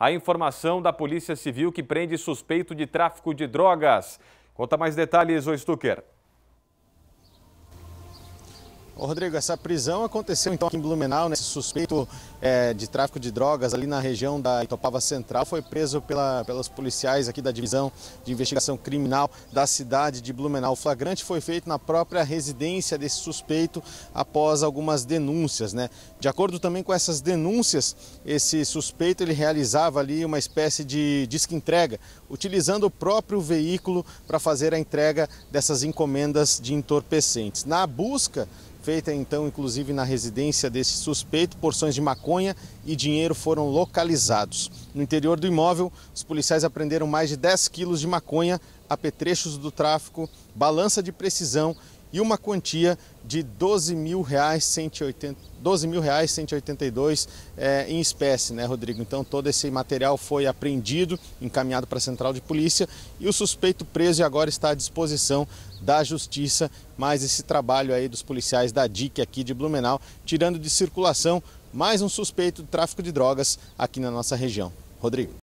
a informação da Polícia Civil que prende suspeito de tráfico de drogas. Conta mais detalhes, o Stucker. Ô Rodrigo, essa prisão aconteceu então aqui em Blumenau, né? Esse suspeito é, de tráfico de drogas ali na região da Itopava Central foi preso pela, pelos policiais aqui da Divisão de Investigação Criminal da cidade de Blumenau. O flagrante foi feito na própria residência desse suspeito após algumas denúncias, né? De acordo também com essas denúncias, esse suspeito ele realizava ali uma espécie de disque entrega, utilizando o próprio veículo para fazer a entrega dessas encomendas de entorpecentes. Na busca feita então inclusive na residência desse suspeito. Porções de maconha e dinheiro foram localizados. No interior do imóvel, os policiais apreenderam mais de 10 quilos de maconha, apetrechos do tráfico, balança de precisão e uma quantia de 12 mil reais 180, 12 mil reais 182 é, em espécie, né, Rodrigo? Então todo esse material foi apreendido, encaminhado para a central de polícia e o suspeito preso agora está à disposição da justiça. Mais esse trabalho aí dos policiais da DIC aqui de Blumenau, tirando de circulação mais um suspeito de tráfico de drogas aqui na nossa região. Rodrigo.